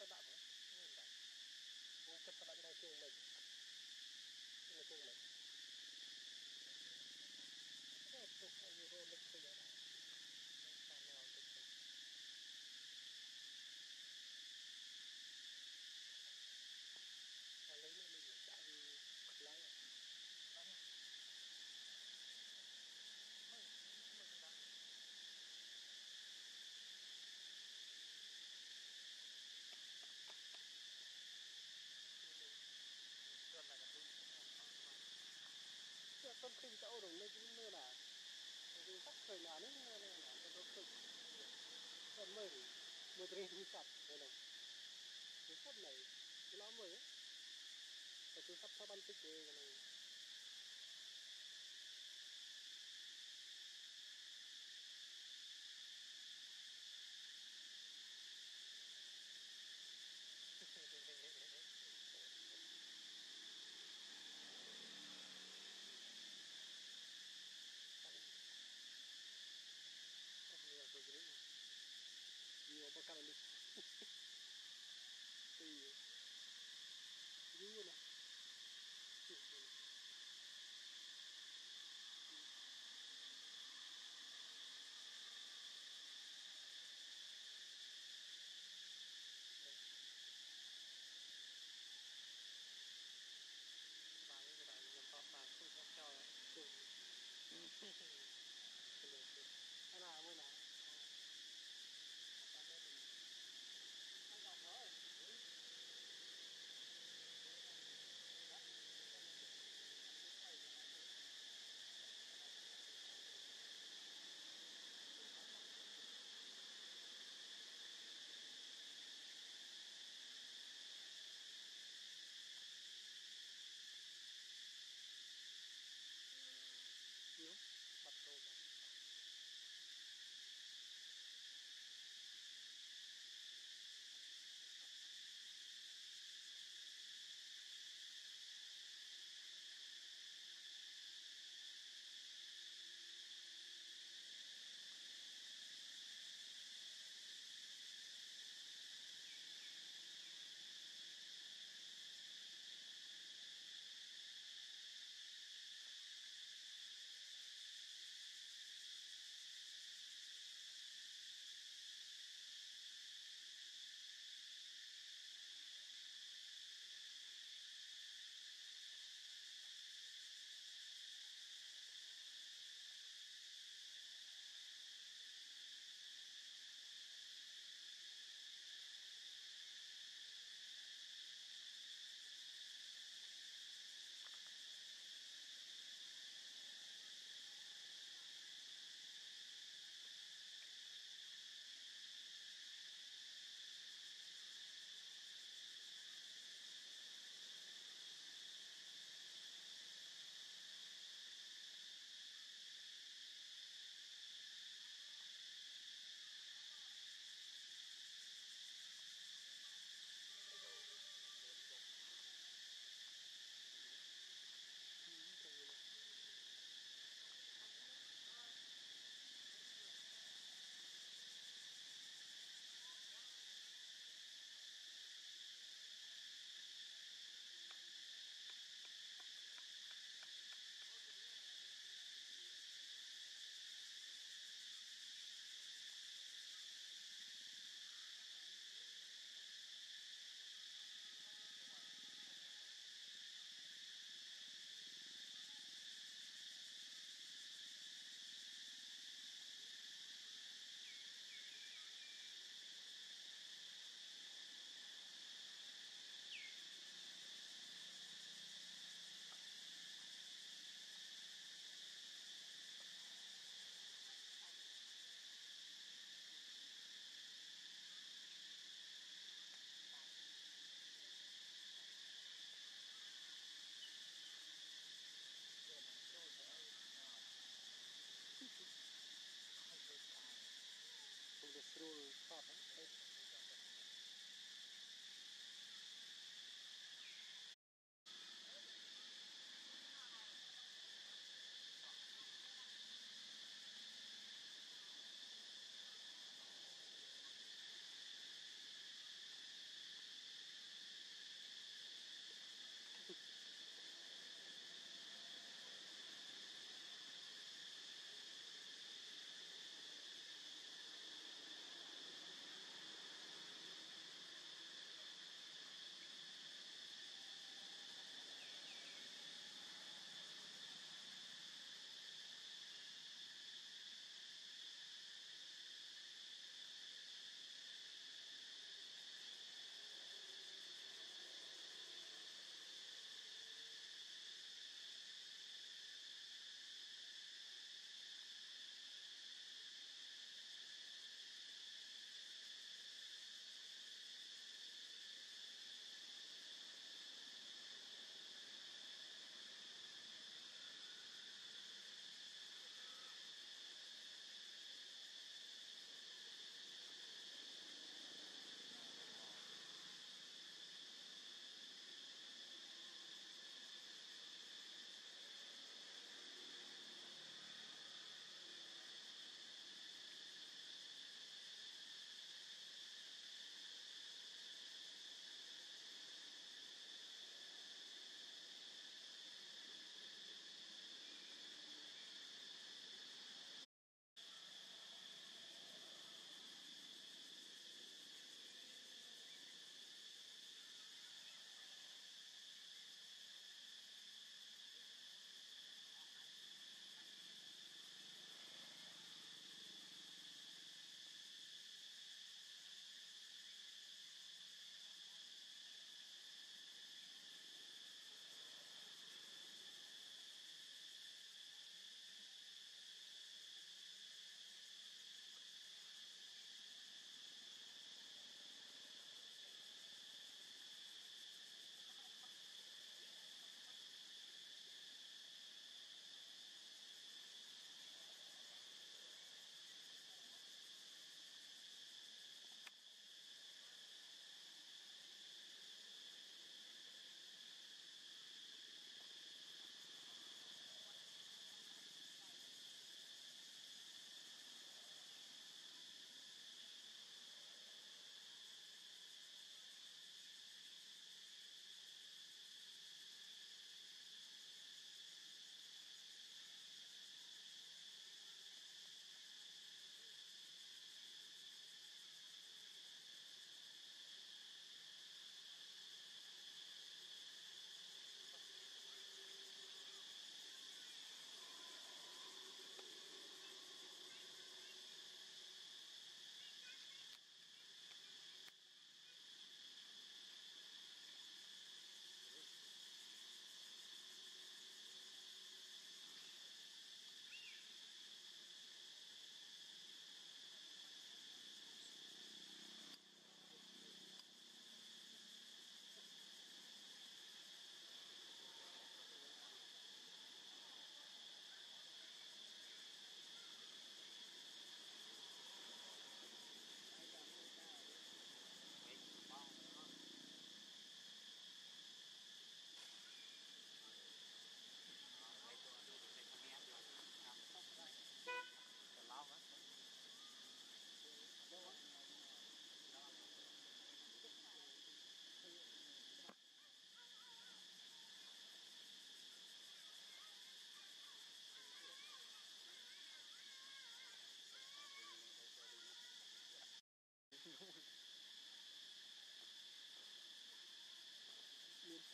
ទៅដាក់មកនេះដាក់មកគិតទៅដាក់ដៃជើងមិននេះជើងមិន 선택이 떠오르는 지금 누나 여기 싹을 나는 거는 그렇고 선물 뭐들이 삽 되는 그 삽나이 그럼 뭐예요? 그 삽사반 뜻이 그냥 through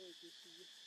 Thank you, Steve.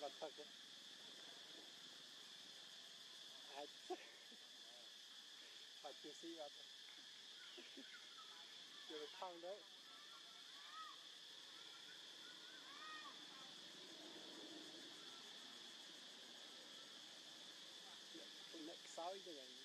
motherfucker. Hot juicy up. You're a tongue there. Next.